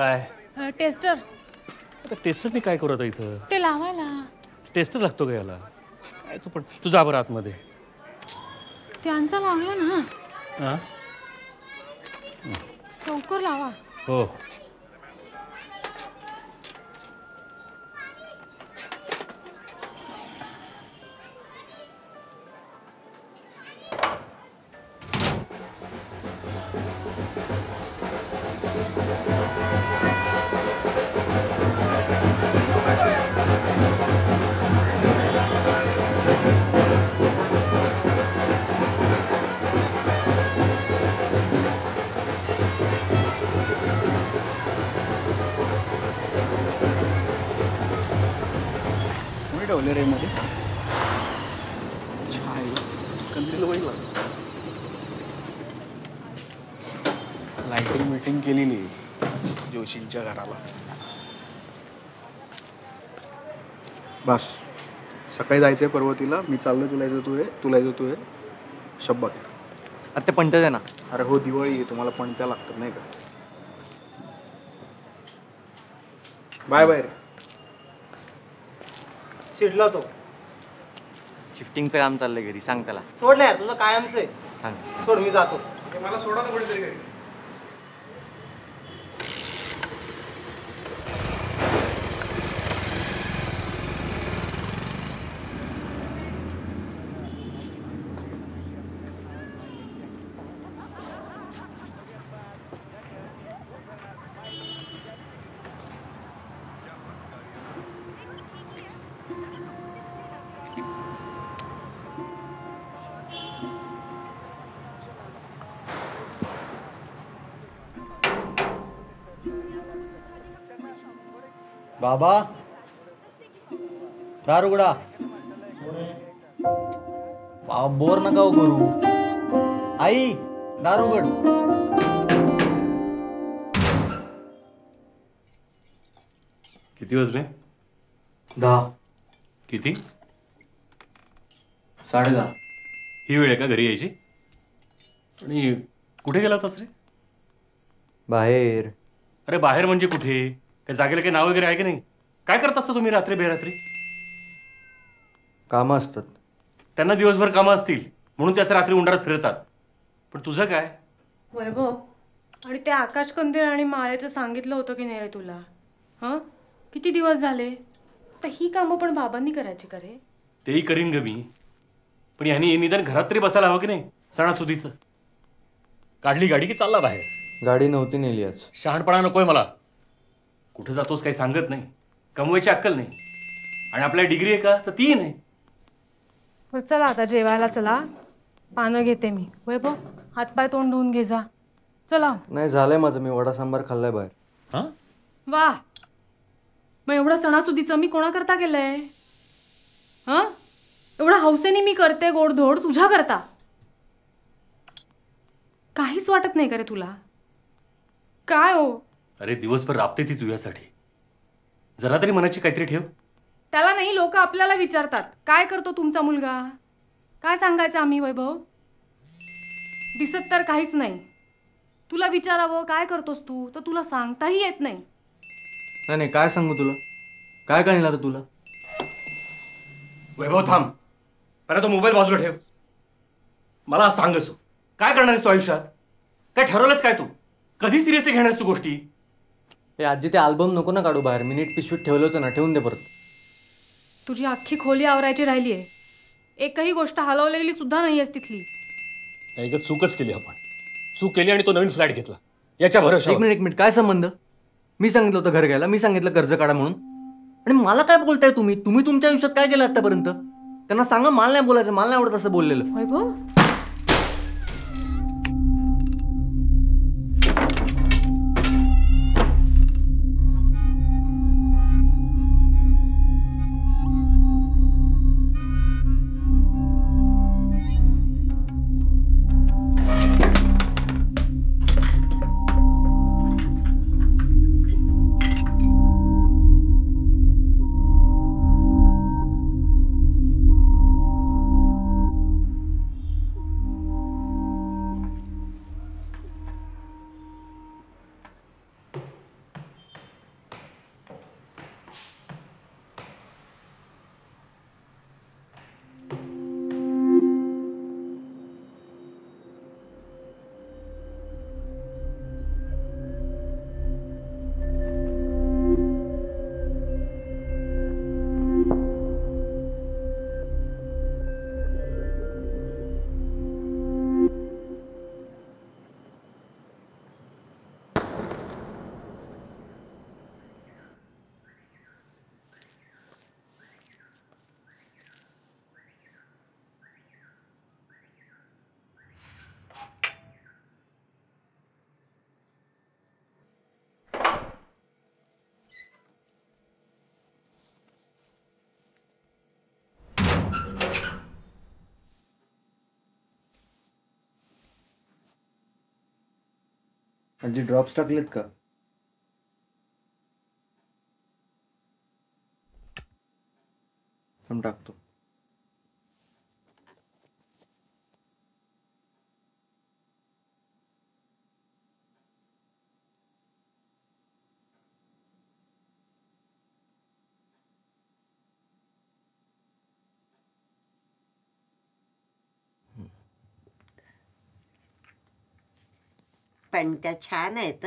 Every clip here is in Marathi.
काय? अ, टेस्टर. आता टेस्टरने काय करत इथं? ते लावायला. टेस्टर लागतो का याला? काय तू पण तू जा बरं आतमध्ये. त्यांचा लागला ना. हां लवकर लावा. हो. मध्ये कंदील वहिला लाईटिंग मीटिंग केलेली जोशींच्या घराला. बस. सकाळी जायचंय पर्वतीला. मी चाललो तुला येतो तू तुला येतो तू ये शब्बा कर आता ते पंटच आहे ना? अरे हो दिवाळी आहे. तुम्हाला पण त्या लागतात नाही का? बाय बाय रे. चिडला तो. शिफ्टिंगचं काम चाललंय घरी. सांग त्याला. सोड ना यार तुझं कायमच आहे. सांग. सोड मी जातो. मला सोडा ना कुठेतरी घरी. बाबा. दार उघडा. बाबा बोर नका हो करू. आई दार उघड. किती वाजले? दहा. किती? साडे दहा ही वेळ आहे का घरी यायची? आणि कुठे गेला होतास रे? बाहेर. अरे बाहेर म्हणजे कुठे? काय जागेला काही नाव वगैरे आहे की नाही? काय करत असता तुम्ही रात्री बेरात्री? कामं असतात. त्यांना दिवसभर कामं असतील म्हणून ते असं रात्री उंडारात फिरतात. पण तुझं काय? वैभव आणि ते आकाश कंदील आणि माळेचं सांगितलं होतं की नाही रे तुला? हां? किती दिवस झाले? तर ही कामं पण बाबांनी करायची का रे? तेही करीन ग मी. पण ह्यानी निदान घरात तरी बसायला हवं की नाही? सणासुदीचं. काढली गाडी की चालला बाहेर? गाडी नव्हती नेली आज. शहाणपणा नकोय मला. कुठं जातोस काही सांगत नाही. कमवायची अक्कल नाही. आणि आपल्या डिग्री आहे का? तर तीही नाही. बरं चला आता जेवायला चला. पानं घेते मी. वैभव हातपाय तोंड धुवून घे जा. चला. नाही झालंय माझं. मी वडा सांबार खाल्लाय बाहेर. हां? वा. मग एवढं सणासुदीचं मी कोणाकरता केलंय? हां? एवढं हौसेने मी करते गोडधोड तुझ्या करता काहीच वाटत नाही का रे तुला? काय हो? अरे दिवसभर राबते ती तुझ्यासाठी. जरा तरी मनाची काहीतरी ठेव. त्याला नाही लोक आपल्याला विचारतात. काय करतो तुमचा मुलगा? काय सांगायचं आम्ही वैभव? दिसत तर काहीच नाही. तुला विचारावं काय करतोस तू? तर तुला सांगताही येत नाही. नाही नाही काय सांगू तुला? काय कळणार तुला? वैभव थांब. पहिला तो मोबाईल बाजूला ठेव. मला सांग असो. काय करणार आहेस तू आयुष्यात? काय ठरवलंस काय तू? कधी सिरियसली घेणार तू गोष्टी? हे आजी ते अल्बम नको ना काढू बाहेर. मी नीट पिशवीत ठेवलं होतं ना ठेवून दे परत. तुझी अख्खी खोली आवरायची राहिली आहे एकही गोष्ट हलवलेली सुद्धा नाही आहेस तिथली. नाही ग चूकच केली आपण. चूक केली आणि तो नवीन फ्लॅट घेतला. याच्या एक भरोशा मिनिट एक मिनिट काय संबंध? मी सांगितलं होतं घर घ्यायला. मी सांगितलं कर्ज काढा म्हणून. आणि मला काय बोलताय तुम्ही? तुम्ही तुमच्या आयुष्यात काय केलं आतापर्यंत त्यांना सांगा मला नाही बोलायचं. मला नाही आवडत असं बोललेलं. वैभव? म्हणजे ड्रॉप्स टाकलेत का? टाकतो. पण त्या छान आहेत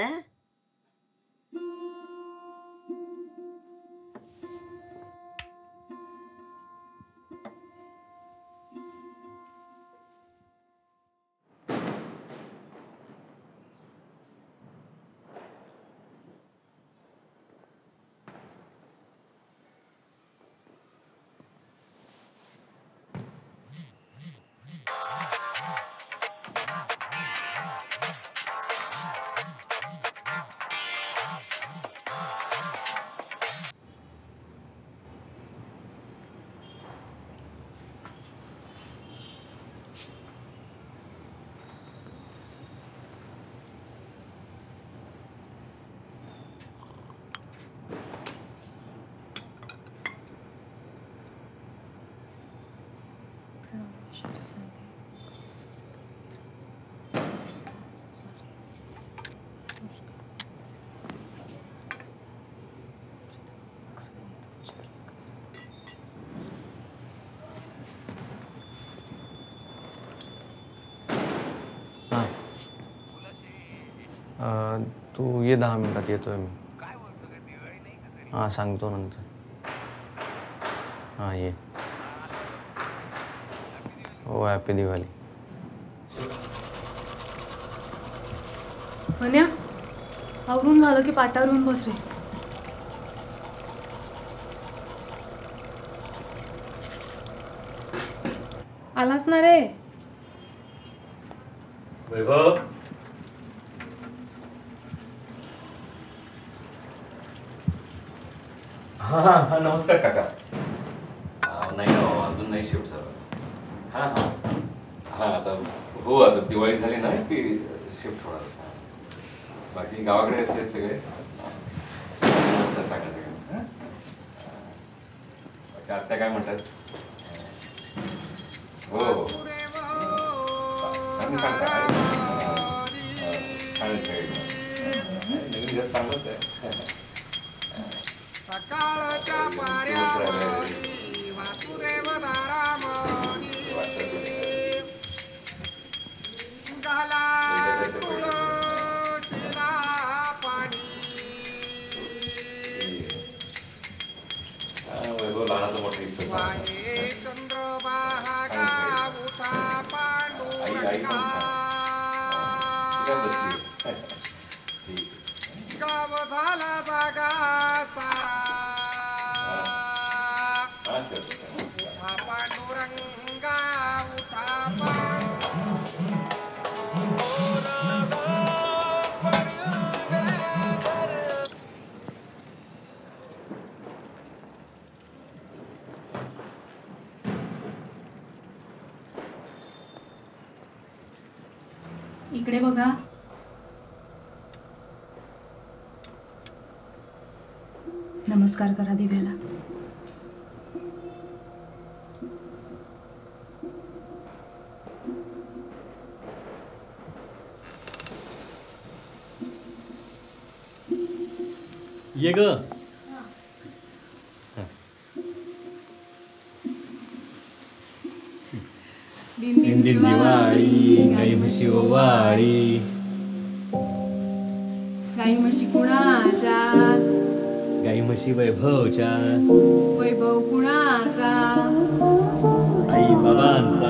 तू ये दहा मिनिटात येतोय मी. हां सांगतो नंतर. हां ये. हो हॅपी दिवाळी. आवरून झालं की पाटावर येऊन बस रे. आलास ना रे? वैभव? हा हा हा नमस्कार काका हा, नाही हो अजून नाही शिफ्ट झालं हा हा हा आता हो आता दिवाळी झाली ना की शिफ्ट होणार हा. बाकी गावाकडे असे आहेत सगळे नमस्कार सांगा सगळे हा? बाकी आत्या काय म्हणतात हो हो सांग सांगता छान आहे सगळे नवीन दिवस चांगलंच आहे नमस्कार करा दिव्याला. ये ग. दिन दिवाळी गाई म्हशी ओवाळी. गाई म्हशी कुणाच्या गाई म्हशी वैभवच्या. वैभव कुणाचा? आई बाबांचा.